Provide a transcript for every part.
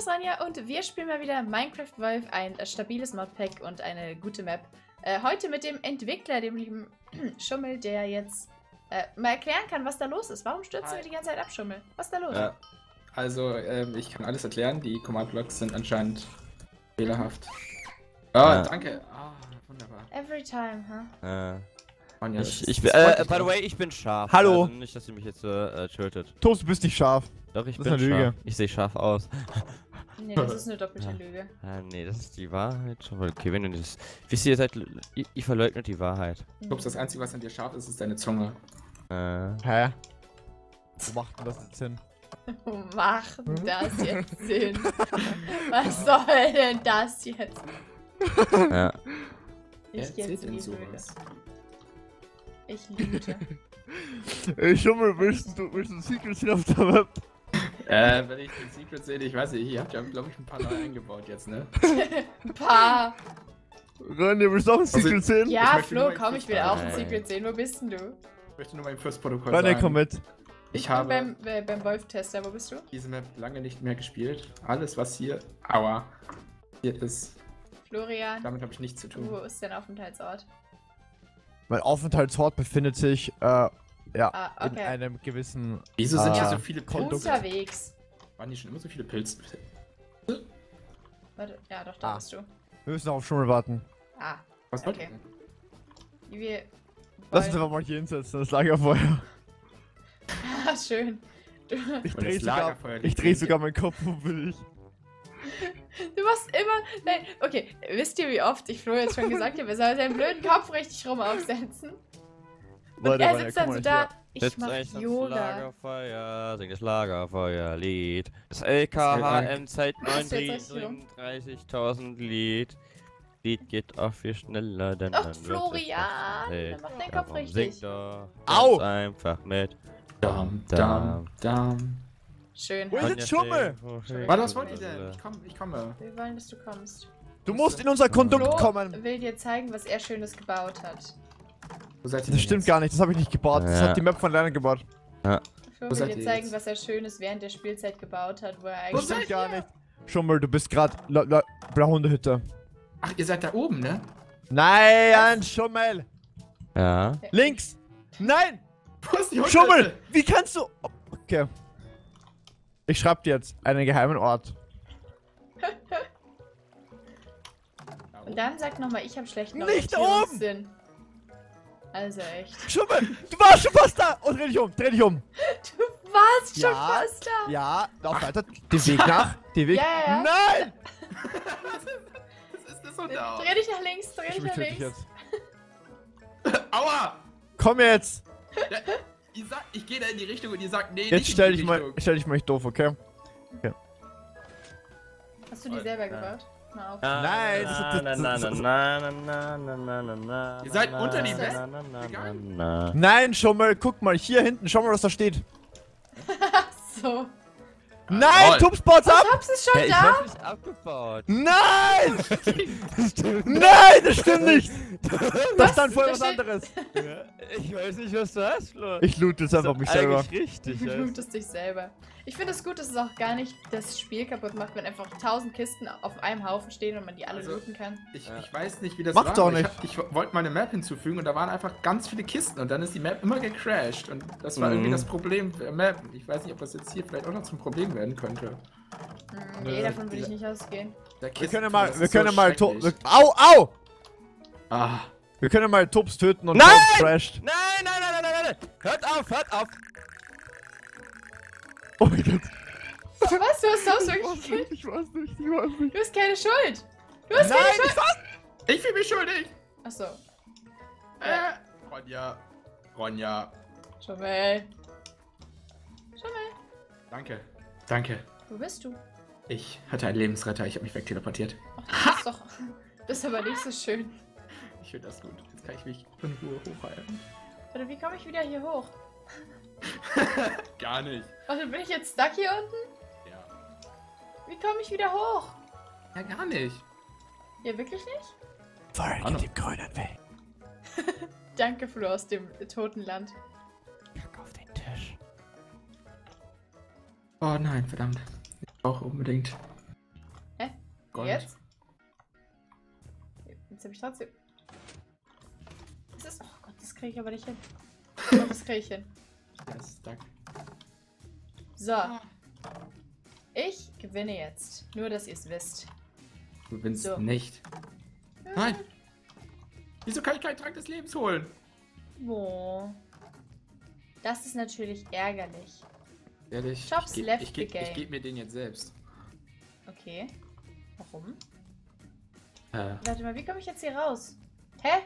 ist Rania und wir spielen mal wieder Minecraft Wolf, ein äh, stabiles Modpack und eine gute Map. Äh, heute mit dem Entwickler, dem lieben Schummel, der jetzt äh, mal erklären kann, was da los ist. Warum stürzen Hi. wir die ganze Zeit ab, Schummel? Was ist da los? Ja, also ähm, ich kann alles erklären. Die Command-Blocks sind anscheinend fehlerhaft. Ah, Ja. danke. Ah, wunderbar. Every time, huh? Äh, Und ja, ich, ich äh, mich by the way, ich bin scharf. Hallo. Also nicht, dass ihr mich jetzt äh, äh, tötet. Toast, du bist nicht scharf. Doch, ich Das bin ist eine scharf. Lüge. Ich sehe scharf aus. Nee, das ist eine doppelte Ja. Lüge. Ah, nee, das ist die Wahrheit. schon. Okay, wenn du das... Wisst ihr, ihr seid... Ihr, ihr verleugnet die Wahrheit. Ich glaube, das Einzige, was an dir scharf ist, ist deine Zunge. Äh, Hä? Wo macht denn das jetzt hin? Wo macht Hm? das jetzt Sinn? Was soll denn das jetzt? ja. Wer Ich gehe erzählt jetzt denn sowas? Ich liebe. Ey, Schummel, willst du, willst du Secrets hier auf der Map? Äh, wenn ich den Secret sehe, ich weiß nicht, ihr habt ja, glaube ich, ein paar neu eingebaut jetzt, ne? Ein paar. Willst du auch ein Also- Secret sehen? Ja, Flo, komm, ich will auch ein. Secret sehen. Wo bist denn du? Ich möchte nur mein First-Protokoll Ronja, sagen. komm mit. Ich bin habe beim, äh, beim Wolf-Tester. Wo bist du? diese Map lange nicht mehr gespielt. Alles, was hier... Aua. Hier ist... Florian, Damit habe ich nichts zu tun. wo ist dein Aufenthaltsort? Mein Aufenthaltsort befindet sich, äh, ja, Ah, in okay. einem gewissen... Wieso sind hier Ah. so viele Pilze? Unterwegs. Waren hier schon immer so viele Pilze? Warte, ja, doch, da Ah. bist du. Wir müssen auf Schummel warten. Ah, Was Okay. wir. Lass uns einfach mal hier hinsetzen, das Lagerfeuer. Ah, schön. Du, Ich dreh sogar, ich dreh sogar meinen Kopf, wo will ich? du machst immer. Nein, okay. Wisst ihr, wie oft ich Flo jetzt schon gesagt habe, er soll seinen blöden Kopf richtig rum aufsetzen? Und Warte, er sitzt komm dann so da. Ich mach Yoga. Lagerfeuer, singt das Lagerfeuerlied. Das LKHM Zeit Hast du jetzt richtig rum? 39.000 Lied. Lied geht auch viel schneller, denn Ach, dann wird es Florian, dann mach deinen Darum Kopf richtig. Au! einfach mit. Dam, dam, dam. Schön. Wo ist jetzt Schummel? Warte, was wollt ihr denn? Ich komme, ich komme. Wir wollen, dass du kommst. Du musst in unser Kondukt kommen. will dir zeigen, was er Schönes gebaut hat. Wo seid ihr Das stimmt jetzt? gar nicht, das habe ich nicht gebaut. Das Ja. hat die Map von Lernen gebaut. Flo Wo will dir zeigen, jetzt? was er Schönes während der Spielzeit gebaut hat, wo er eigentlich. Das stimmt gar nicht. Schummel, du bist gerade blaue Hundehütte. Ach, ihr seid da oben, ne? Nein, Schummel! Ja. Links! Nein! Schummel! Wie kannst du. Okay. Ich schreib dir jetzt einen geheimen Ort. Und dann sag nochmal, ich habe schlechten Nicht oben! Also echt. Schummel! Du warst schon fast da! Und dreh dich um, dreh dich um! Du warst schon Ja. fast da. Ja, lauf weiter. Den Weg nach. Den Weg. Ja, ja, ja. Nein! Was ist das so da? Dreh dich nach links, dreh dich nach links. jetzt. Aua! Komm jetzt! Ihr sagt, ich gehe da in die Richtung und ihr sagt, nee, Jetzt nicht stell in die dich mal, Richtung. stell dich mal nicht doof, okay? Hast du die selber gebaut? Mal auf. Nein, das- na, Ihr seid unter die Welt gegangen? na. Nein, Schummel, guck mal, hier hinten, schau mal, was da steht. So. Nein. Tups ab! Hab's es schon Hey, ich da? hab nicht abgebaut. Nein! Das stimmt. Nein, das stimmt nicht! Das ist dann voll was anderes. Ich weiß nicht, was du hast, Flo. Ich loot jetzt einfach mich selber. Richtig, Du ja. lootest dich selber. Ich finde es gut, dass es auch gar nicht das Spiel kaputt macht, wenn einfach tausend Kisten auf einem Haufen stehen und man die alle Also- looten kann. Ich, Ja. ich weiß nicht, wie das Macht war. doch Ich, nicht. hab- ich wollte mal eine Map hinzufügen und da waren einfach ganz viele Kisten und dann ist die Map immer gecrashed. Und das war Mhm. irgendwie das Problem der Map. Ich weiß nicht, ob das jetzt hier vielleicht auch noch zum Problem werden könnte. Hm, nee, davon will ich nicht ausgehen. Wir können mal, wir ist so können mal. Au, au! Ah, Wir können mal Tups töten und Nein! Nein, nein, nein, nein, nein, nein. Hört auf, hört auf. Oh mein Gott. Was? Du hast Ich weiß wirklich gekillt? ich weiß nicht, ich weiß nicht. Du hast keine Schuld. Du hast Nein, keine ich Schuld. weiß ich fühle mich schuldig. Achso. Äh, Ronja. Ronja. Schummel. Schummel. Danke. Danke. Wo bist du? Ich hatte einen Lebensretter. Ich habe mich wegteleportiert. Ach, das ist doch. Das ist aber nicht so schön. Ich finde das gut. Jetzt kann ich mich in Ruhe hochhalten. Warte, wie komme ich wieder hier hoch? Gar nicht. Warte, bin ich jetzt stuck hier unten? Ja. Wie komme ich wieder hoch? Ja, gar nicht. Ja, wirklich nicht? Folge Hallo. dem grünen Weg. Danke, Flo aus dem toten Land. Kack auf den Tisch. Oh nein, verdammt. Ich brauche unbedingt Gold. Jetzt? Jetzt habe ich trotzdem. Das ist. Oh Gott, das kriege ich aber nicht hin. Oh das kriege ich hin. Ist stuck. So. Ich gewinne jetzt. Nur, dass ihr es wisst. Du gewinnst So. nicht. Nein! Wieso kann ich keinen Trank des Lebens holen? Wo? Das ist natürlich ärgerlich. Ehrlich? Shops ich geb- left ich. Ich gebe mir den jetzt selbst. Okay. Warum? Äh. Warte mal, wie komme ich jetzt hier raus? Hä?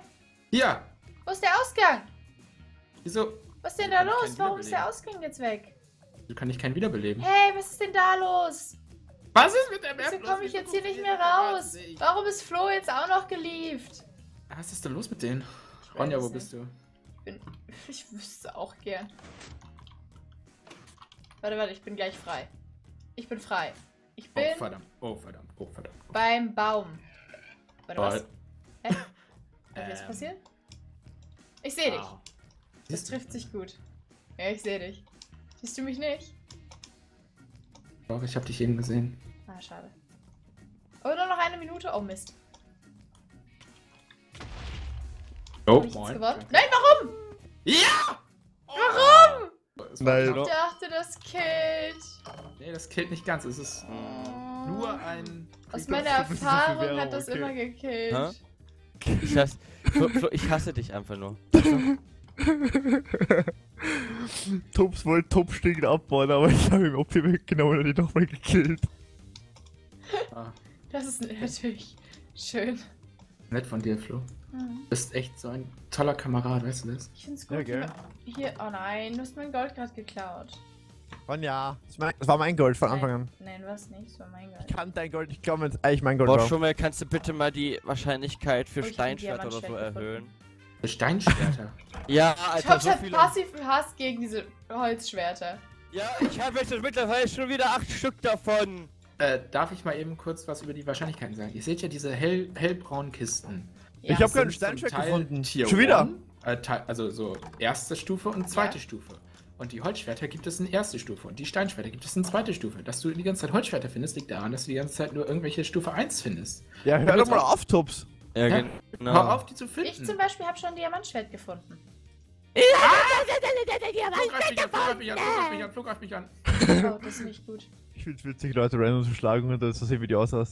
Hier! Wo ist der Ausgang? Wieso? Was ist denn da los? Warum ist der. Ausgang jetzt weg? Du kann ich keinen wiederbeleben. Hey, was ist denn da los? Was ist mit der Map? Wieso komme ich jetzt hier nicht mehr raus? Warum ist Flo jetzt auch noch gelieft? Was ist denn los mit denen? Ronja, wo bist du? Ich bin. Ich wüsste auch gern. Warte, warte, ich bin gleich frei. Ich bin frei. Ich bin Oh, verdammt. Oh, verdammt. Oh, verdammt. beim Baum. Warte, was? Oh, Hä? Was ist Ähm. passiert? Ich sehe dich. Das trifft sich gut. Ja, ich sehe dich. Siehst du mich nicht? Doch, ich hab dich eben gesehen. Ah, schade. Oh, nur noch eine Minute. Oh, Mist. Oh, Hab ich jetzt gewonnen? Nein, warum? Ja! Warum? Nein. Ich dachte, das killt. Nee, das killt nicht ganz. Es ist nur ein. Aus meiner Erfahrung hat das okay. immer gekillt. Hä? Ich hasse, Flo, Flo, ich hasse dich einfach nur. Tops wollte Top-Stinken abbauen, aber ich habe ihm OP weggenommen und ihn nochmal gekillt. Ah, Das ist natürlich schön. nett von dir, Flo. Hm. Du bist echt so ein toller Kamerad, weißt du das? Ich find's Ja, gut. gell? Hier, oh nein, du hast mein Gold gerade geklaut. Ronja, das, mein, das war mein Gold von Anfang an. Nein, nein, was nicht, das war mein Gold. Ich kann dein Gold nicht glauben, wenn es eigentlich mein Gold Boah. Schummel, kannst du bitte mal die Wahrscheinlichkeit für Oh, ich Steinschwert oder so erhöhen? Steinschwerter. Ja, Ich Alter, hab so halt viele. passiven Hass gegen diese Holzschwerter. Ja, ich habe jetzt mittlerweile schon wieder acht Stück davon. äh, darf ich mal eben kurz was über die Wahrscheinlichkeiten sagen? Ihr seht ja diese hell, hellbraunen Kisten. Ich Ja. hab keinen Sind zum Steinschwert gefunden. Tier Schon wieder? One, Äh, also so erste Stufe und zweite Ja. Stufe. Und die Holzschwerter gibt es in erste Stufe und die Steinschwerter gibt es in zweite Stufe. Dass du die ganze Zeit Holzschwerter findest, liegt daran, dass du die ganze Zeit nur irgendwelche Stufe 1 findest. Ja, hör doch mal auf, Tops. Ja, Ja, genau. Hör auf, die zu finden. Ich zum Beispiel habe schon ein Diamantschwert gefunden. Flug greif mich an, Flug greif mich an, Flug mich an, Flug mich an. Oh, das ist nicht gut. Ich find's witzig, Leute random zu schlagen und dann zu sehen, wie die aussehen.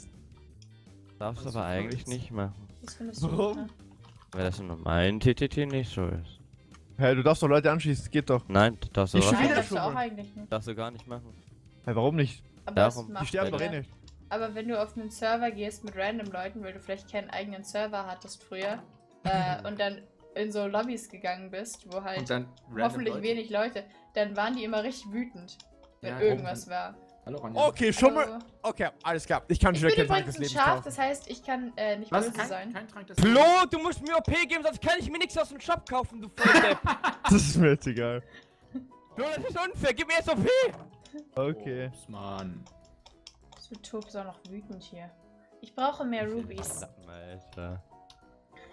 Darfst du aber eigentlich nicht machen. Warum? ne? Weil das in normalen TTT nicht so ist. Hey, du darfst doch Leute anschießen, geht doch. Nein, das darfst du, Ich Nein, darfst du auch schon. eigentlich nicht. darfst du gar nicht machen. Hey, warum nicht? Aber Darum. Die sterben doch eh nicht. Aber wenn du auf einen Server gehst mit random Leuten, weil du vielleicht keinen eigenen Server hattest früher, äh, und dann in so Lobbys gegangen bist, wo halt Und dann random hoffentlich Leute. wenig Leute, dann waren die immer richtig wütend, wenn Ja, irgendwas war. Hallo Ronja. Okay, Schummel. Also, Okay, alles klar. Ich kann ich schon bin wieder kein Trank des ein Lebens Schaf, kaufen. das heißt, ich kann äh, nicht Was? böse Kein, sein. kein Trank des Flo, du musst mir OP geben, sonst kann ich mir nichts aus dem Shop kaufen, du Volldepp. Das ist mir jetzt egal. Flo, das ist unfair, gib mir jetzt OP. Okay. Ups, Mann. So Tob ist auch noch wütend hier. Ich brauche mehr Rubies. Alter.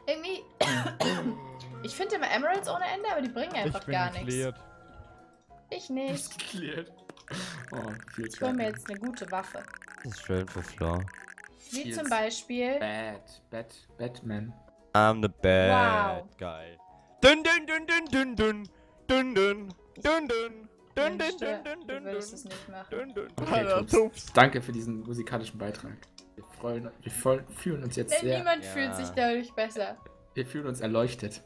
Irgendwie. ich finde immer Emeralds ohne Ende, aber die bringen einfach Ich gar nichts. Ich nicht. ist geklärt. Oh, viel Ich hole mir jetzt eine gute Waffe. Das ist schön für Flo. Wie zum Beispiel. Bad, Bad, Batman. I'm the bad Wow. guy. Dun dun dun dun dun dun dun dun dun dun Mensch, dun du dun dun würdest es nicht machen. Okay, Tops. Tops. Danke für diesen musikalischen Beitrag. Wir, freuen, wir voll, fühlen uns jetzt Denn sehr. niemand Ja. fühlt sich dadurch besser. Wir fühlen uns erleuchtet.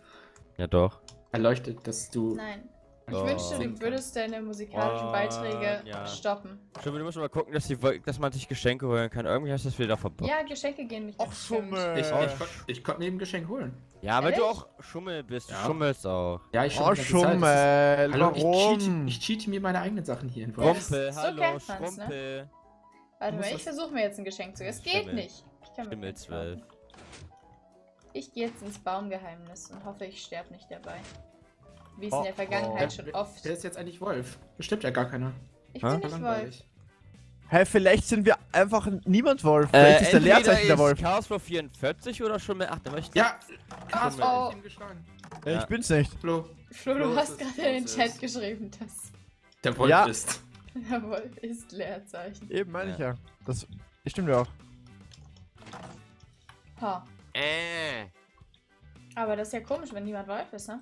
Ja doch. Erleuchtet, dass du. Nein. Ich Oh. wünschte, du würdest deine musikalischen Oh, Beiträge ja. stoppen. Stimmt, du musst mal gucken, dass, die, dass man sich Geschenke holen kann. Irgendwie hast du das wieder verbockt. Ja, Geschenke gehen nicht. Ach. Schummel. Ich, ich, kon- ich konnte mir eben ein Geschenk holen. Ja, weil du auch Schummel bist. Du Ja. schummelst auch. Ja, ich Oh. Schummel. Das ist- Hallo, ich Warum? cheat, ich cheate mir meine eigenen Sachen hier in? Wolf. Schrumpel, so hallo, kennt man's, ne? Schrumpel. Warte mal, ich versuche mir jetzt ein Geschenk zu. Es geht Schimmel. nicht. Ich kann mir Schimmel keins 12. kaufen. Ich gehe jetzt ins Baumgeheimnis und hoffe, ich sterbe nicht dabei. Wie es in Oh, der Vergangenheit oh. schon oft. Wer ist jetzt eigentlich Wolf? Bestimmt ja gar keiner. Ich Hä? bin nicht Wolf. Hey, vielleicht sind wir einfach niemand Wolf. Vielleicht ist der Leerzeichen der ist Wolf. Chaos 44 oder Schummel 8. Aber ich Ja, Chaos Oh. geschlagen. Ja, ich bin's nicht. Flo, Flo, du Flo, hast es ist- gerade in den Chat ist- geschrieben, dass der Wolf Ja. ist. der Wolf ist Leerzeichen. Eben meine ich Ja. ja. Das stimmt ja auch. Ha. Äh. Aber das ist ja komisch, wenn niemand Wolf ist, ne?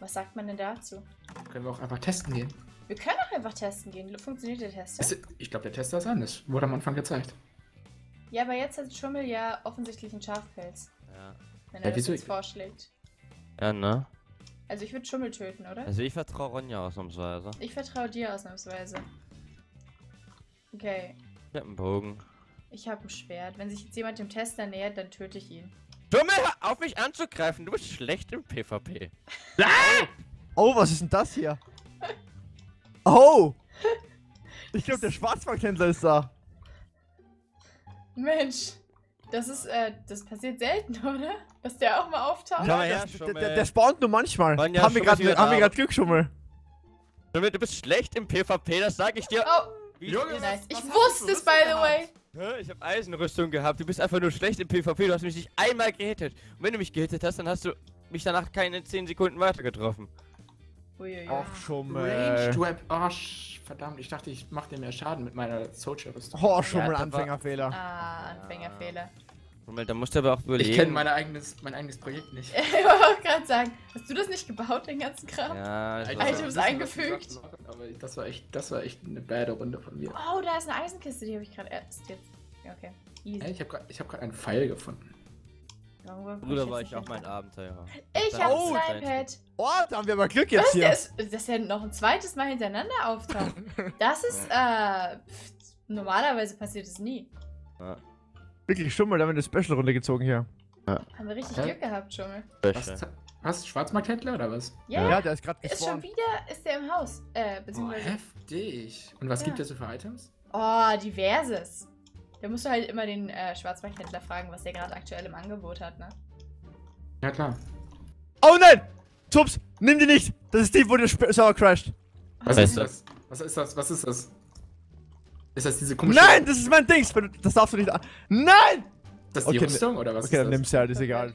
Was sagt man denn dazu? Können wir auch einfach testen gehen. Wir können auch einfach testen gehen. Funktioniert der Test? Es- Ich glaube, der Tester ist anders. Wurde am Anfang gezeigt. Ja, aber jetzt hat Schummel ja offensichtlich einen Schafpelz, Ja. wenn Ja, er das wieso? jetzt vorschlägt. Ja, ne? Also ich würde Schummel töten, oder? Also ich vertraue Ronja ausnahmsweise. Ich vertraue dir ausnahmsweise. Okay, Ich hab einen Bogen. ich habe ein Schwert. Wenn sich jetzt jemand dem Tester nähert, dann töte ich ihn. Dumme, hör auf mich anzugreifen. Du bist schlecht im PvP. Oh, was ist denn das hier? Oh! Ich glaube, der Schwarzmarkthändler ist da. Mensch, das ist, äh, das passiert selten, oder? Dass der auch mal auftaucht. Mal her, der, der, Schummel. der, spawnt nur manchmal. Ja, haben wir Schummel gerade Glück, Schummel. Dumme, du bist schlecht im PvP, das sag ich dir. Oh, Wie Junge, nice. was Ich wusste es, by the way. Hä? Ich hab Eisenrüstung gehabt. Du bist einfach nur schlecht im PvP. Du hast mich nicht einmal gehittet. Und wenn du mich gehittet hast, dann hast du mich danach keine 10 Sekunden weiter getroffen. Uiuiui. Ach, Range Schummel. Web. Oh, sch- verdammt. Ich dachte, ich mache dir mehr Schaden mit meiner Soldier-Rüstung. Oh, Schummel, war- Anfängerfehler. Ah, Anfängerfehler. Moment, da musst du aber auch überlegen. Ich kenne mein eigenes, mein eigenes Projekt nicht. ich wollte auch gerade sagen, hast du das nicht gebaut, den ganzen Kram? Ja, Alter, war- Items du eingefügt. Aber das war echt, das war echt eine bade Runde von mir. Oh, da ist eine Eisenkiste, die habe ich gerade erst jetzt. Ja, Okay, easy. Ich habe gerade hab grad einen Pfeil gefunden. Bruder, ich war ich auch mein hin? Abenteurer. Ich habe Oh, ein Slimepad. Oh, da haben wir aber Glück Was? jetzt Der hier. ist, dass er noch ein zweites Mal hintereinander auftaucht. Das ist, äh, pff, normalerweise passiert es nie. Wirklich Schummel, da haben wir eine Special-Runde gezogen hier. Haben wir richtig? Glück gehabt, Schummel. Was? Was? Schwarzmarkthändler oder was? Ja, Ja, der ist gerade ist schon wieder, ist der im Haus. Äh, Oh, beziehungsweise. heftig. Und was Ja. gibt es so für Items? Oh, diverses. Da musst du halt immer den äh, Schwarzmarkthändler fragen, was der gerade aktuell im Angebot hat, ne? Ja, klar. Oh nein! Tups, nimm die nicht! Das ist die, wo der Server crasht. Was Was ist das? Was ist das? Was ist das? Ist das diese komische... Nein, das ist mein Dings! Das darfst du nicht an. Nein! Ist das die Okay, Rüstung oder was Okay, dann ist nimm's halt, ist egal.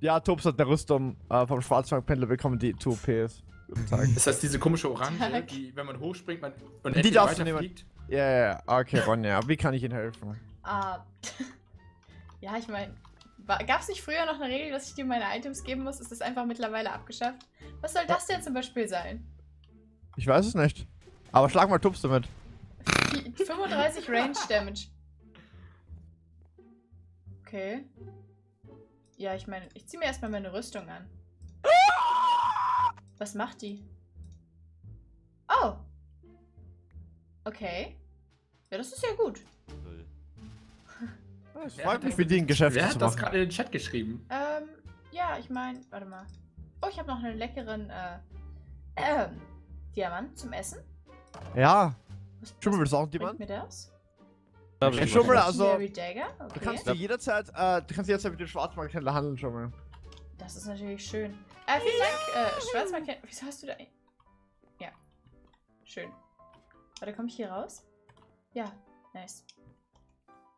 Ja, Tups hat eine Rüstung äh, vom Schwarzmarktpendler bekommen, die 2 OP ist. Guten Tag. das? Ist das diese komische Orange, Tag. die, wenn man hochspringt man, und Die darfst du weiterfliegt? Ja, ja, ja. Okay, Ronja, wie kann ich Ihnen helfen? Ah. ja, ich meine, gab es nicht früher noch eine Regel, dass ich dir meine Items geben muss? Ist das einfach mittlerweile abgeschafft? Was soll das denn zum Beispiel sein? Ich weiß es nicht. Aber schlag mal Tups damit. 35 Range Damage. Okay. Ja, ich meine, ich ziehe mir erstmal meine Rüstung an. Was macht die? Oh. Okay. Ja, das ist ja gut. Es freut mich für die ein Geschäft Wer zu hat das gerade in den Chat geschrieben? Ähm, ja, ich meine, warte mal. Oh, ich habe noch einen leckeren, äh, ähm, Diamant zum Essen. Ja, Was, Schummel, willst du auch einen Diamant? mir das? Ich Schummel, also- Dagger? Du Okay. kannst dir jederzeit, äh, du kannst jederzeit mit dem Schwarzmarkthändler handeln, Schummel. Das ist natürlich schön. Äh, vielen Dank, äh, Schwarzmarkt. Wieso hast du da. Ja. Schön. Warte, komme ich hier raus? Ja, nice.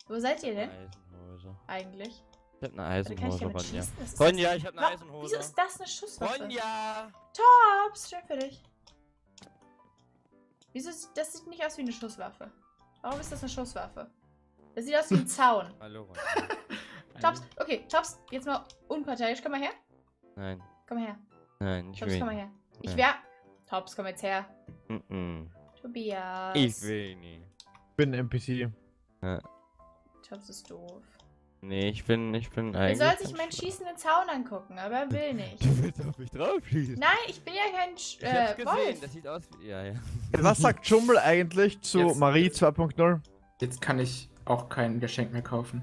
Wo seid ihr denn Eisenhose. eigentlich? Ich hab eine Eisenhose? Das ist Ronja, ich hab eine Eisenhose. Wieso ist das eine Schusswaffe? Ronja! Tops, schön für dich. Wieso sieht das sieht nicht aus wie eine Schusswaffe? Warum ist das eine Schusswaffe? Das sieht aus wie ein Zaun. Hallo, Ronja. Tops, okay, Tops, jetzt mal unparteiisch. Komm mal her. Nein, Komm mal her. nein, ich Tops, will komm mal her. Ich Nein. wär. Tops, komm jetzt her. nicht. Mm Tobias. -mm. Ich will nicht. Ich bin ein NPC. Tops ist doof. Nee, ich bin, ich bin Er eigentlich... soll sich meinen schießenden Zaun angucken, aber er will nicht. Du willst auf mich drauf schießen. Nein, ich bin ja kein Sch Ich hab's äh, gesehen, Wolf. das sieht aus wie... Ja, ja. Was sagt Schummel eigentlich zu Jetzt- Marie 2.0? Jetzt kann ich auch kein Geschenk mehr kaufen.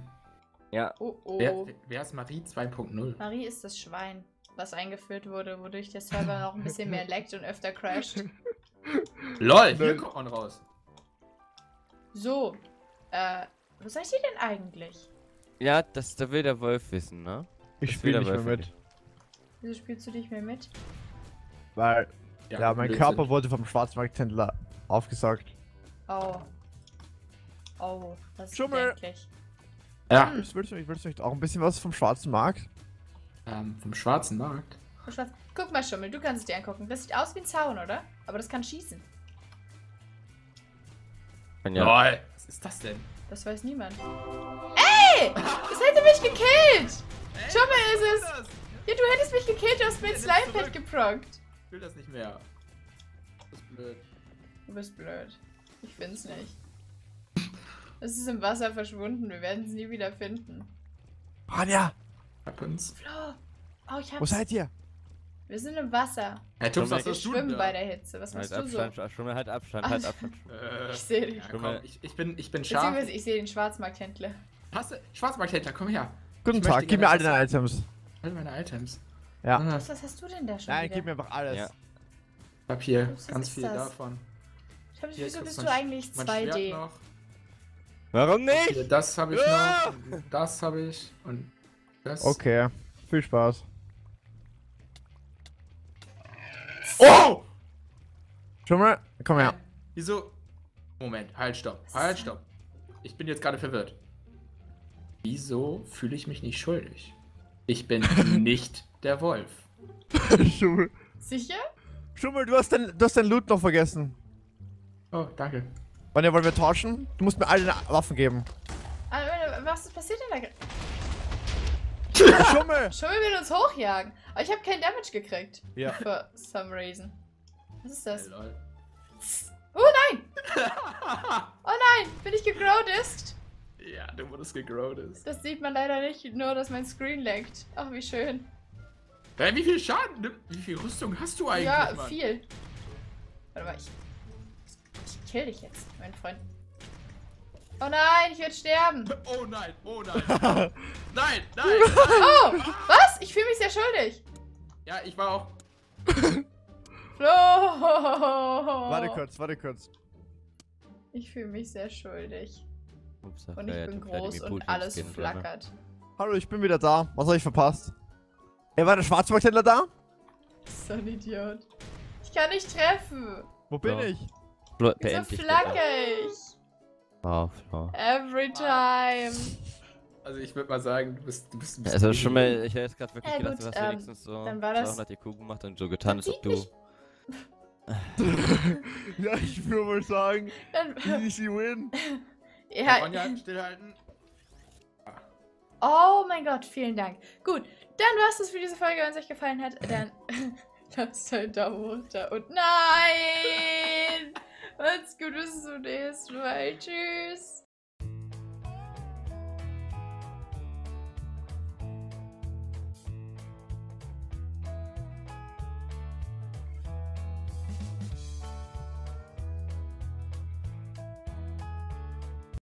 Ja, Oh oh. Wer, wer ist Marie 2.0? Marie ist das Schwein, was eingeführt wurde, wodurch der Server noch ein bisschen mehr laggt und öfter crasht. LOL, hier kommt man raus. So, äh, wo seid ihr denn eigentlich? ja, das da will der Wolf wissen, ne? Ich spiele will nicht der mehr Wolf mit. Wieso spielst du nicht mehr mit? Weil, ja, mein Blödsinn. Körper wurde vom Schwarzmarkthändler aufgesaugt. Oh. Oh, das ist Schummel. bedenklich. Ja, du, nicht- willst du nicht auch ein bisschen was vom schwarzen Markt? ähm, vom schwarzen Markt. Schwarz. Guck mal, Schummel, du kannst es dir angucken. Das sieht aus wie ein Zaun, oder? Aber das kann schießen. LOL, was ist das denn? Das weiß niemand. Ey! Das hätte mich gekillt! Schummel ist es! Ja, du hättest mich gekillt, du hast mir ins zurück. geprockt. Ich will das nicht mehr. Das ist blöd. Du bist blöd. Ich find's nicht. Es ist im Wasser verschwunden. Wir werden es nie wieder finden. Anja. Flo! Oh, ich wo hab's. seid ihr? Wir sind im Wasser. Tux, Wir was du schwimmen denn bei da? der Hitze. Was Halt machst du so? Abstand, Schummel, halt Abstand, halt Ach. Abstand. Äh, Ich seh dich. ja, komm, ich, ich bin, ich bin scharf. Beziehungsweise ich sehe den Schwarzmarkthändler. Hast du? Schwarzmarkthändler, komm her. Guten Ich Tag, gib mir all deine Items. All meine Items. Ja. Ah, Was, was hast du denn da schon Nein, wieder? gib mir einfach alles. Ja. ich hab hier Was ganz ist viel das? davon. Ich hab, Hier wieso ist bist du eigentlich Mein 2D? Schwert noch. Warum nicht? das habe ich Ja! noch. Das habe ich. Und das. Okay, viel Spaß. Oh! Schon mal, komm her. Wieso? Moment, halt, stopp. Halt, ist stopp. Ich bin jetzt gerade verwirrt. Wieso fühle ich mich nicht schuldig? Ich bin nicht der Wolf. Schummel. Sicher? Schummel, du hast, dein, du hast dein Loot noch vergessen. Oh, danke. Wann wollen wir tauschen? Du musst mir all deine Waffen geben. Äh, Was passiert denn da? Schummel! Schummel will uns hochjagen. Aber ich habe keinen Damage gekriegt. Ja. For some reason. Was ist das? Hey. Oh nein! Oh nein! Bin ich gegrowdist? ja, du wurdest gegrowdest. Das sieht man leider nicht, nur dass mein Screen laggt. Ach, wie schön. Hey, wie viel Schaden? Wie viel Rüstung hast du eigentlich? ja, Mann? viel. Warte mal, ich. Ich kill dich jetzt, mein Freund. Oh nein, ich werde sterben. Oh nein, oh nein. nein, nein, nein. Oh, was? Ich fühle mich sehr schuldig. Ja, ich war auch. Flo! Warte kurz, warte kurz. Ich fühle mich sehr schuldig. Ups, ach, Und ich ja, bin groß und alles Skin drin, flackert. Hallo, ich bin wieder da. Was habe ich verpasst? Ey, war der Schwarzmarkthändler da? So ein Idiot. Ich kann nicht treffen. Wo bin Ja. ich? Wieso bitte. ich? Oh, Flo. Every time. Also ich würde mal sagen, du bist, du bist ein Ja, bisschen. Also schon mal, ich hätte jetzt gerade wirklich Ja, gedacht, gut, du hast ähm, wenigstens so dann war das- 200 IQ gemacht und so getan, als ob du... ja, ich würde mal sagen, Dann, easy win. Ja. ja, Ronja, stillhalten. oh mein Gott, vielen Dank. Gut, dann war es das für diese Folge. Wenn es euch gefallen hat, dann lasst einen Daumen runter. Und nein! Macht's gut, bis zum nächsten Mal. Tschüss.